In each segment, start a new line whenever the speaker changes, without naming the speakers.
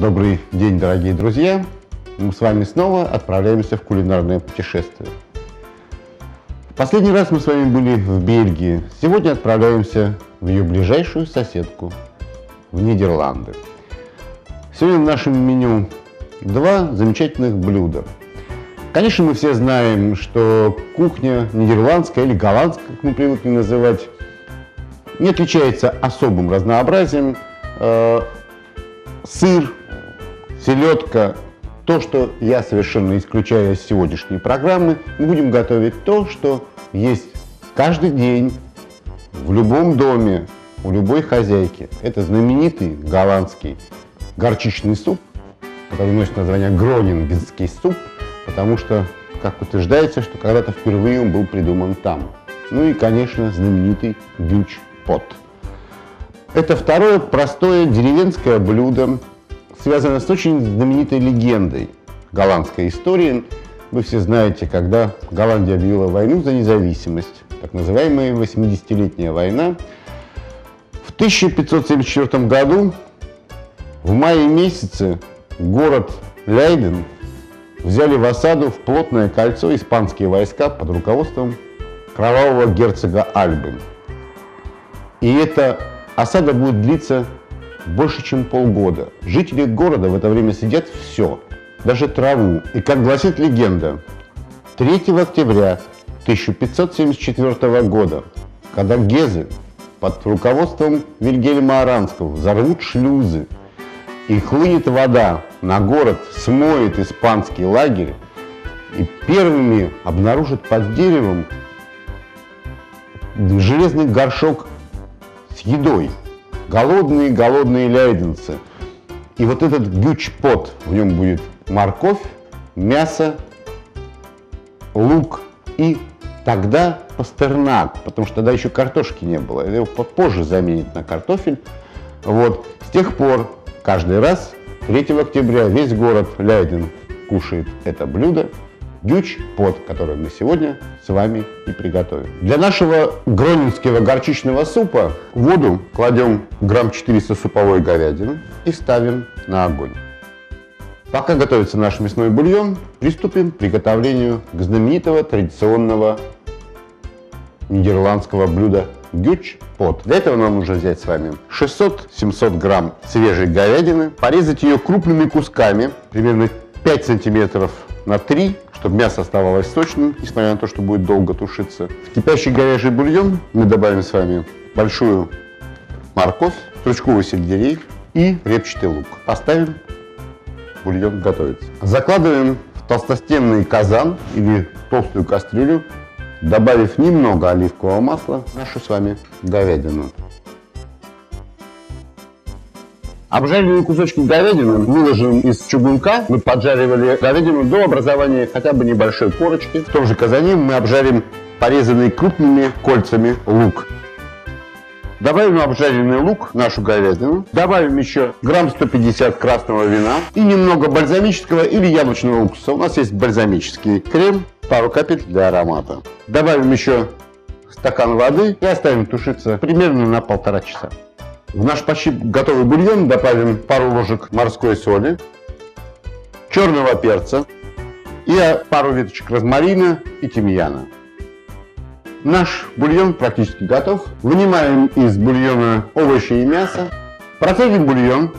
Добрый день, дорогие друзья! Мы с вами снова отправляемся в кулинарное путешествие. Последний раз мы с вами были в Бельгии. Сегодня отправляемся в ее ближайшую соседку, в Нидерланды. Сегодня в нашем меню два замечательных блюда. Конечно, мы все знаем, что кухня нидерландская или голландская, как мы привыкли называть, не отличается особым разнообразием. Э, сыр, селедка, то, что я совершенно исключаю из сегодняшней программы, мы будем готовить то, что есть каждый день в любом доме, у любой хозяйки. Это знаменитый голландский горчичный суп, который носит название гронингенский суп, потому что, как утверждается, что когда-то впервые он был придуман там. Ну и, конечно, знаменитый гюч-пот. Это второе простое деревенское блюдо, связано с очень знаменитой легендой голландской истории. Вы все знаете, когда Голландия объявила войну за независимость, так называемая 80-летняя война, в 1574 году в мае месяце город Лейден взяли в осаду в плотное кольцо испанские войска под руководством кровавого герцога Альбы. И эта осада будет длиться больше, чем полгода. Жители города в это время сидят все, даже траву. И как гласит легенда, 3 октября 1574 года, когда гезы под руководством Вильгельма Аранского взорвут шлюзы и хлынет вода на город, смоет испанский лагерь, и первыми обнаружат под деревом железный горшок с едой – голодные, голодные ляйденцы. И вот этот гюч-пот, в нем будет морковь, мясо, лук и тогда пастернак, потому что тогда еще картошки не было. Его позже заменит на картофель. Вот. С тех пор каждый раз 3 октября весь город Ляйден кушает это блюдо дюч под, который мы сегодня с вами и приготовим. Для нашего гронинского горчичного супа воду кладем грамм 400 суповой говядины и ставим на огонь. Пока готовится наш мясной бульон, приступим к приготовлению к знаменитого традиционного нидерландского блюда гюч под. Для этого нам нужно взять с вами 600-700 грамм свежей говядины, порезать ее крупными кусками, примерно 5 сантиметров на 3 чтобы мясо оставалось сочным, несмотря на то, что будет долго тушиться. В кипящий говяжий бульон мы добавим с вами большую морковь, стручковый сельдерей и репчатый лук. Поставим бульон готовиться. Закладываем в толстостенный казан или толстую кастрюлю, добавив немного оливкового масла, нашу с вами говядину. Обжаренные кусочки говядины выложим из чугунка. Мы поджаривали говядину до образования хотя бы небольшой корочки. В том же казане мы обжарим порезанный крупными кольцами лук. Добавим обжаренный лук, нашу говядину. Добавим еще грамм 150 красного вина и немного бальзамического или яблочного уксуса. У нас есть бальзамический крем, пару капель для аромата. Добавим еще стакан воды и оставим тушиться примерно на полтора часа. В наш почти готовый бульон добавим пару ложек морской соли, черного перца и пару веточек розмарина и тимьяна. Наш бульон практически готов. Вынимаем из бульона овощи и мясо. Процедим бульон.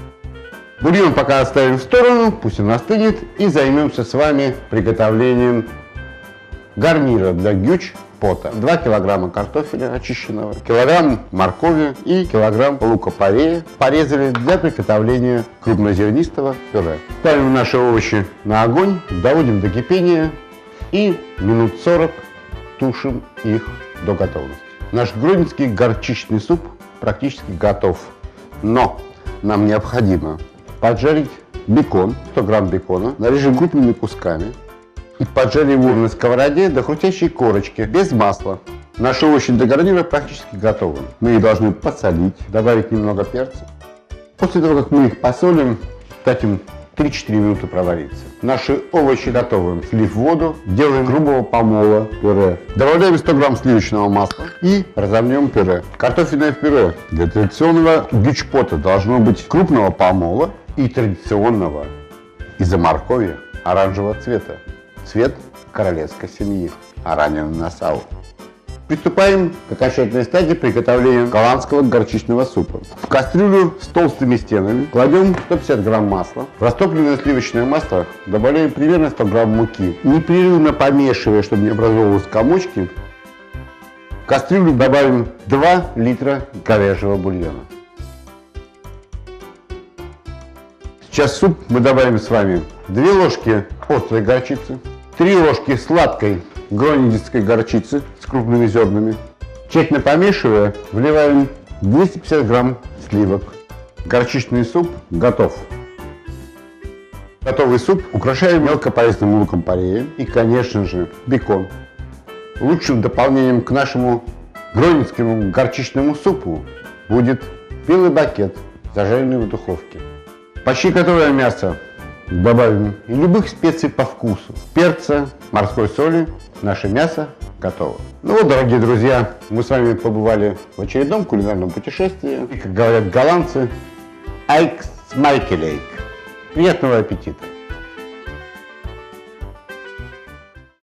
Бульон пока оставим в сторону, пусть он остынет. И займемся с вами приготовлением гарнира для гюч пота. 2 килограмма картофеля очищенного, килограмм моркови и килограмм лука-порея порезали для приготовления крупнозернистого пюре. Ставим наши овощи на огонь, доводим до кипения и минут 40 тушим их до готовности. Наш гродненский горчичный суп практически готов, но нам необходимо поджарить бекон, 100 грамм бекона, нарежем крупными кусками, и поджарили его на сковороде до хрустящей корочки, без масла. Наши овощи для гарнира практически готовы. Мы их должны посолить, добавить немного перца. После того, как мы их посолим, дать им 3-4 минуты провариться. Наши овощи готовы. Слив воду, делаем грубого помола пюре. Добавляем 100 грамм сливочного масла и разомнем пюре. Картофельное пюре для традиционного гючпота должно быть крупного помола и традиционного из-за моркови оранжевого цвета. Цвет королевской семьи, а ранен на сау. Приступаем к окончательной стадии приготовления голландского горчичного супа. В кастрюлю с толстыми стенами кладем 150 грамм масла. В растопленное сливочное масло добавляем примерно 100 грамм муки. Непрерывно помешивая, чтобы не образовывалось комочки, в кастрюлю добавим 2 литра говяжьего бульона. Сейчас в суп мы добавим с вами 2 ложки острой горчицы, 3 ложки сладкой гронингенской горчицы с крупными зернами. Тщательно помешивая, вливаем 250 грамм сливок. Горчичный суп готов. Готовый суп украшаем мелко порезанным луком порея и, конечно же, бекон. Лучшим дополнением к нашему гронингскому горчичному супу будет белый бакет, зажаренный в духовке. Почти готовое мясо добавим любых специй по вкусу. Перца, морской соли Наше мясо готово. Ну вот, дорогие друзья, мы с вами побывали в очередном кулинарном путешествии. И, как говорят голландцы, Айкс Майкелейк. Приятного аппетита!